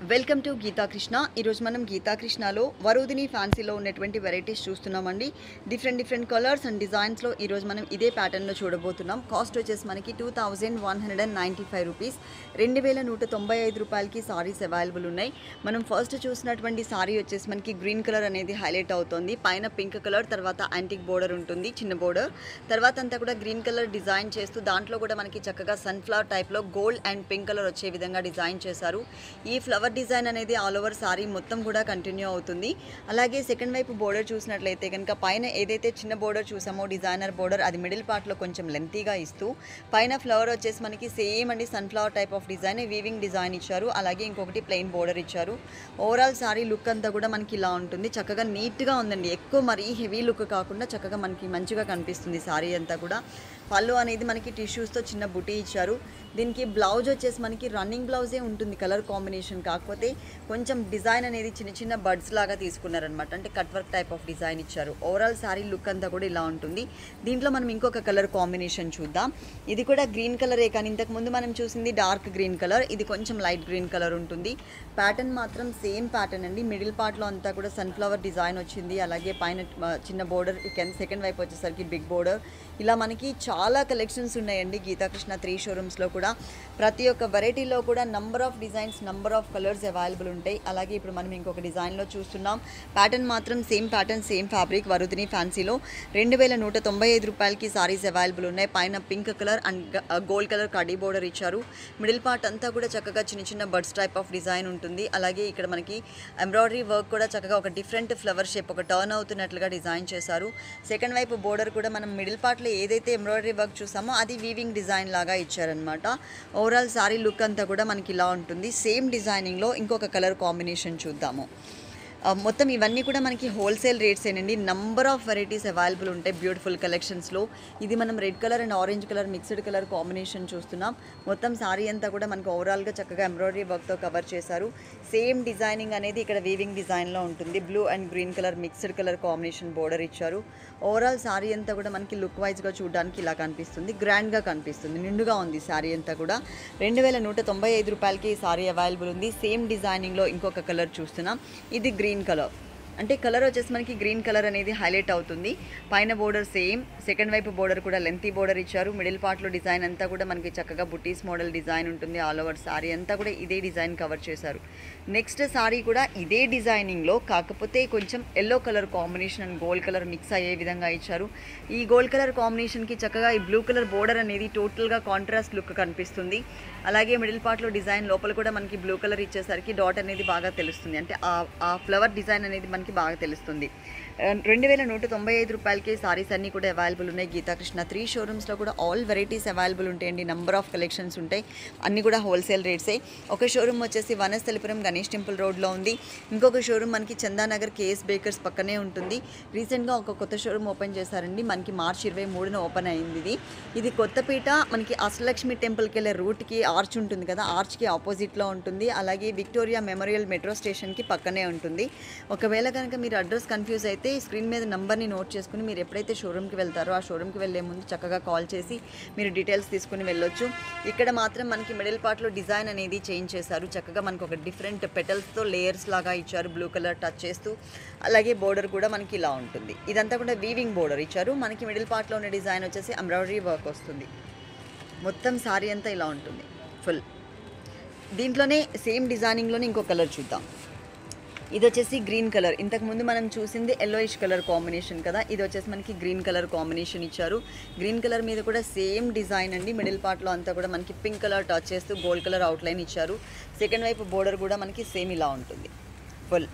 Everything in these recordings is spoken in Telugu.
Welcome to Geetha Krishna. ఈరోజు మనం గీతాకృష్ణలో వరుదిని ఫ్యాన్సీలో ఉన్నటువంటి వెరైటీస్ చూస్తున్నామండి. డిఫరెంట్ డిఫరెంట్ కలర్స్ అండ్ డిజైన్స్లో ఈరోజు మనం ఇదే ప్యాటర్న్లో చూడబోతున్నాం. కాస్ట్ వచ్చేసి మనకి two thousand one hundred and ninety five rupees రెండు వేల నూట తొంభై ఐదు రూపాయలకి సారీస్ అవైలబుల్ ఉన్నాయి. మనం ఫస్ట్ చూసినటువంటి సారీ వచ్చేసి మనకి గ్రీన్ కలర్ అనేది హైలైట్ అవుతుంది. పైన పింక్ కలర్ తర్వాత యాంటిక్ బోర్డర్ ఉంటుంది చిన్న బోర్డర్ తర్వాత అంతా కూడా గ్రీన్ కలర్ డిజైన్ చేస్తూ దాంట్లో కూడా మనకి చక్కగా సన్ఫ్లవర్ టైప్లో గోల్డ్ అండ్ పింక్ కలర్ వచ్చే విధంగా డిజైన్ చేశారు. ఈ ఫ్లవర్ ఫ్లవర్ డిజైన్ అనేది ఆల్ ఓవర్ సారీ మొత్తం కూడా కంటిన్యూ అవుతుంది. అలాగే సెకండ్ వైపు బోర్డర్ చూసినట్లయితే కనుక పైన ఏదైతే చిన్న బోర్డర్ చూసామో డిజైనర్ బోర్డర్ అది మిడిల్ పార్ట్లో కొంచెం లెంతీగా ఇస్తూ పైన ఫ్లవర్ వచ్చేసి మనకి సేమ్ అండి sunflower type of design weaving design ఇచ్చారు. అలాగే ఇంకొకటి ప్లెయిన్ బోర్డర్ ఇచ్చారు. ఓవరాల్ సారీ లుక్ అంతా కూడా మనకి ఇలా ఉంటుంది. చక్కగా నీట్గా ఉందండి. ఎక్కువ మరీ హెవీ లుక్ కాకుండా చక్కగా మనకి మంచిగా కనిపిస్తుంది సారీ అంతా కూడా. పళ్ళు అనేది మనకి టిష్యూస్తో చిన్న బుటీ ఇచ్చారు. దీనికి బ్లౌజ్ వచ్చేసి మనకి రన్నింగ్ బ్లౌజే ఉంటుంది కలర్ కాంబినేషన్. కాకపోతే కొంచెం డిజైన్ అనేది చిన్న చిన్న బర్డ్స్ లాగా తీసుకున్నారనమాట అంటే cut work type of design ఇచ్చారు. ఓవరాల్ సారీ లుక్ అంతా కూడా ఇలా ఉంటుంది. దీంట్లో మనం ఇంకొక కలర్ కాంబినేషన్ చూద్దాం. ఇది కూడా గ్రీన్ కలరే కానీ ఇంతకు ముందు మనం చూసింది డార్క్ గ్రీన్ కలర్. ఇది కొంచెం లైట్ గ్రీన్ కలర్ ఉంటుంది. ప్యాటర్న్ మాత్రం సేమ్ ప్యాటర్న్ అండి. మిడిల్ పార్ట్లో అంతా కూడా సన్ఫ్లవర్ డిజైన్ వచ్చింది. అలాగే పైన చిన్న బోర్డర్ సెకండ్ వైపు వచ్చేసరికి బిగ్ బోర్డర్ ఇలా మనకి చాలా చాలా కలెక్షన్స్ ఉన్నాయండి గీతాకృష్ణ త్రీ షోరూమ్స్లో కూడా. ప్రతి ఒక్క వెరైటీలో కూడా number of designs number of colours available ఉంటాయి. అలాగే ఇప్పుడు మనం ఇంకొక డిజైన్లో చూస్తున్నాం. ప్యాటర్న్ మాత్రం సేమ్ ప్యాటర్న్ సేమ్ ఫ్యాబ్రిక్ వరుదిని ఫ్యాన్సీలో రెండు వేల నూట తొంభై ఐదు రూపాయలకి సారీస్ అవైలబుల్ ఉన్నాయి. పైన pink colour and gold colour khadi border ఇచ్చారు. మిడిల్ పార్ట్ అంతా కూడా చక్కగా చిన్న చిన్న బర్డ్స్ టైప్ ఆఫ్ డిజైన్ ఉంటుంది. అలాగే ఇక్కడ మనకి ఎంబ్రాయిడరీ వర్క్ కూడా చక్కగా ఒక డిఫరెంట్ ఫ్లవర్ షేప్ ఒక టర్న్ అవుతున్నట్లుగా డిజైన్ చేశారు. సెకండ్ వైపు బోర్డర్ కూడా మనం మిడిల్ పార్ట్లో ఏదైతే ఎంబ్రాయిడరీ వర్క్ చూసామో? అది వీవింగ్ డిజైన్ లాగా ఇచ్చారనమాట ఓవరాల్ సారీ లుక్ అంతా కూడా మనకి ఇలా ఉంటుంది. సేమ్ డిజైనింగ్లో ఇంకొక కలర్ కాంబినేషన్ చూద్దాము. మొత్తం ఇవన్నీ కూడా మనకి హోల్సేల్ రేట్స్ ఏనండి. నంబర్ ఆఫ్ వెరైటీస్ అవైలబుల్ ఉంటాయి బ్యూటిఫుల్ కలెక్షన్స్లో ఇది మనం red colour and orange colour mixed colour combination చూస్తున్నాం. మొత్తం సారీ అంతా కూడా మనకు ఓవరాల్గా చక్కగా ఎంబ్రాయిడరీ వర్క్తో కవర్ చేశారు. సేమ్ డిజైనింగ్ అనేది ఇక్కడ వీవింగ్ డిజైన్లో ఉంటుంది. Blue and green colour mixed colour combination border ఇచ్చారు. ఓవరాల్ సారీ అంతా కూడా మనకి లుక్ వైజ్గా చూడడానికి ఇలా కనిపిస్తుంది. గ్రాండ్గా కనిపిస్తుంది. నిండుగా ఉంది సారీ అంతా కూడా. రెండు వేల నూట తొంభై ఐదు రూపాయలకి ఈ సారీ అవైలబుల్ ఉంది. సేమ్ డిజైనింగ్లో ఇంకొక కలర్ చూస్తున్నాం. ఇది గ్రీన్ కలర్ అంటే కలర్ వచ్చేసి మనకి గ్రీన్ కలర్ అనేది హైలైట్ అవుతుంది. పైన బోర్డర్ సేమ్ సెకండ్ వైపు బోర్డర్ కూడా లెంతీ బోర్డర్ ఇచ్చారు. మిడిల్ పార్ట్లో డిజైన్ అంతా కూడా మనకి చక్కగా బుటీస్ మోడల్ డిజైన్ ఉంటుంది. ఆల్ ఓవర్ సారీ అంతా కూడా ఇదే డిజైన్ కవర్ చేశారు. నెక్స్ట్ సారీ కూడా ఇదే డిజైనింగ్లో కాకపోతే కొంచెం yellow colour combination and gold colour mix అయ్యే విధంగా ఇచ్చారు. ఈ గోల్డ్ కలర్ కాంబినేషన్కి చక్కగా ఈ బ్లూ కలర్ బోర్డర్ అనేది టోటల్గా కాంట్రాస్ట్ లుక్ కనిపిస్తుంది. అలాగే మిడిల్ పార్ట్లో డిజైన్ లోపల కూడా మనకి బ్లూ కలర్ ఇచ్చేసరికి డాట్ అనేది బాగా తెలుస్తుంది. అంటే ఆ- ఫ్లవర్ డిజైన్ అనేది మనకి బాగా తెలుస్తుంది. రెండు వేల నూట తొంభై ఐదు రూపాయలకి సారీస్ అన్నీ కూడా అవైలబుల్ ఉన్నాయి. గీతాకృష్ణ త్రీ షోరూమ్స్లో కూడా ఆల్ వెరైటీస్ అవైలబుల్ ఉంటాయండి నంబర్ ఆఫ్ కలెక్షన్స్ ఉంటాయి. అన్నీ కూడా హోల్సేల్ రేట్సే ఒక షోరూమ్ వచ్చేసి వనస్థలిపురం గణేష్ టెంపుల్ రోడ్లో ఉంది. ఇంకొక షోరూమ్ మనకి చందానగర్ కేఎస్ బేకర్స్ పక్కనే ఉంటుంది. రీసెంట్గా ఒక కొత్త షోరూమ్ ఓపెన్ చేశారండి. మనకి మార్చి ఇరవై మూడున ఓపెన్ అయింది ఇది. ఇది కొత్తపేట మనకి అష్టలక్ష్మి టెంపుల్కి వెళ్ళే రూట్కి ఆర్చ్ ఉంటుంది కదా. ఆర్చ్కి ఆపోజిట్లో ఉంటుంది. అలాగే విక్టోరియా మెమోరియల్ మెట్రో స్టేషన్కి పక్కనే ఉంటుంది. ఒకవేళ కనుక మీరు అడ్రస్ కన్ఫ్యూజ్ అయితే స్క్రీన్ మీద నెంబర్ని నోట్ చేసుకుని మీరు ఎప్పుడైతే షోరూమ్కి వెళ్తారో ఆ షోరూమ్కి వెళ్ళే ముందు చక్కగా కాల్ చేసి మీరు డీటెయిల్స్ తీసుకుని వెళ్ళొచ్చు. ఇక్కడ మాత్రం మనకి మిడిల్ పార్ట్లో డిజైన్ అనేది చేంజ్ చేశారు. చక్కగా మనకు ఒక డిఫరెంట్ పెటల్స్తో లేయర్స్ లాగా ఇచ్చారు. బ్లూ కలర్ టచ్ చేస్తూ అలాగే బోర్డర్ కూడా మనకి ఇలా ఉంటుంది. ఇదంతా కూడా వీవింగ్ బోర్డర్ ఇచ్చారు. మనకి మిడిల్ పార్ట్లో ఉన్న డిజైన్ వచ్చేసి ఎంబ్రాయిడరీ వర్క్ వస్తుంది. మొత్తం సారీ అంతా ఇలా ఉంటుంది. ఫుల్. దీంట్లోనే సేమ్ డిజైనింగ్లోనే ఇంకో కలర్ చూద్దాం. ఇది వచ్చేసి గ్రీన్ కలర్. ఇంతకు ముందు మనం చూసింది ఎల్లోయిష్ కలర్ కాంబినేషన్ కదా. ఇది వచ్చేసి మనకి గ్రీన్ కలర్ కాంబినేషన్ ఇచ్చారు. గ్రీన్ కలర్ మీద కూడా సేమ్ డిజైన్ అండి. మిడిల్ పార్ట్లో అంతా కూడా మనకి పింక్ కలర్ టచ్ చేస్తూ గోల్డ్ కలర్ అవుట్లైన్ ఇచ్చారు. సెకండ్ వైపు బోర్డర్ కూడా మనకి సేమ్ ఇలా ఉంటుంది. ఫుల్.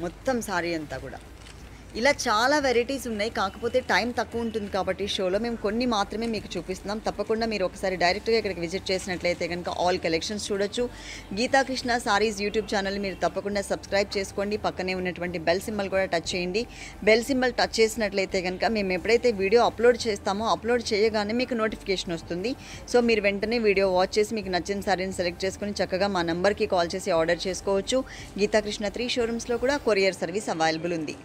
మొత్తం సారీ అంతా కూడా. ఇలా చాలా వెరైటీస్ ఉన్నాయి. కాకపోతే టైం తక్కువ ఉంటుంది కాబట్టి షోలో మేము కొన్ని మాత్రమే మీకు చూపిస్తున్నాం. తప్పకుండా మీరు ఒకసారి డైరెక్ట్గా ఇక్కడికి విజిట్ చేసినట్లయితే కనుక ఆల్ కలెక్షన్స్ చూడొచ్చు. గీతాకృష్ణ సారీస్ యూట్యూబ్ ఛానల్ మీరు తప్పకుండా సబ్స్క్రైబ్ చేసుకోండి. పక్కనే ఉన్నటువంటి బెల్ సింబల్ కూడా టచ్ చేయండి. బెల్ సింబల్ టచ్ చేసినట్లయితే కనుక మేము ఎప్పుడైతే వీడియో అప్లోడ్ చేస్తామో అప్లోడ్ చేయగానే మీకు నోటిఫికేషన్ వస్తుంది. సో మీరు వెంటనే వీడియో వాచ్ చేసి మీకు నచ్చిన సారీని సెలెక్ట్ చేసుకుని చక్కగా మా నంబర్కి కాల్ చేసి ఆర్డర్ చేసుకోవచ్చు. గీతాకృష్ణ త్రీ షోరూమ్స్లో కూడా కొరియర్ సర్వీస్ అవైలబుల్ ఉంది.